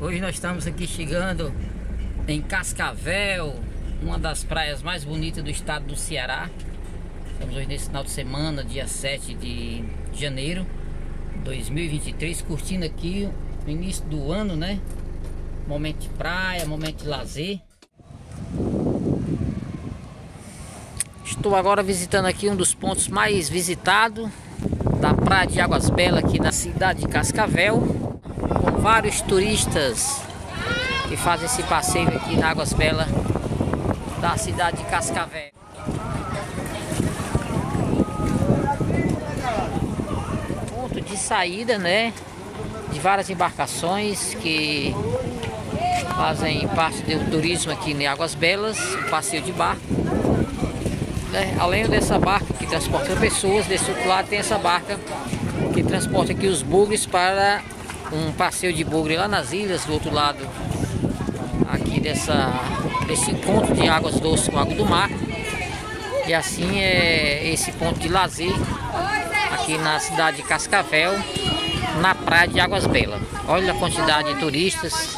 nós estamos aqui chegando em Cascavel, uma das praias mais bonitas do estado do Ceará. Estamos hoje nesse final de semana, dia 7 de janeiro de 2023, curtindo aqui o início do ano, né? Momento de praia, momento de lazer. Estou agora visitando aqui um dos pontos mais visitados da Praia de Águas Belas aqui na cidade de Cascavel vários turistas que fazem esse passeio aqui na Águas Belas da cidade de Cascavel. Ponto de saída, né, de várias embarcações que fazem parte do turismo aqui em Águas Belas, um passeio de barco. Né? Além dessa barca que transporta pessoas, desse outro lado tem essa barca que transporta aqui os bugres para um passeio de bugre lá nas ilhas, do outro lado aqui dessa, desse encontro de águas doces com água do mar. E assim é esse ponto de lazer aqui na cidade de Cascavel, na praia de Águas Belas. Olha a quantidade de turistas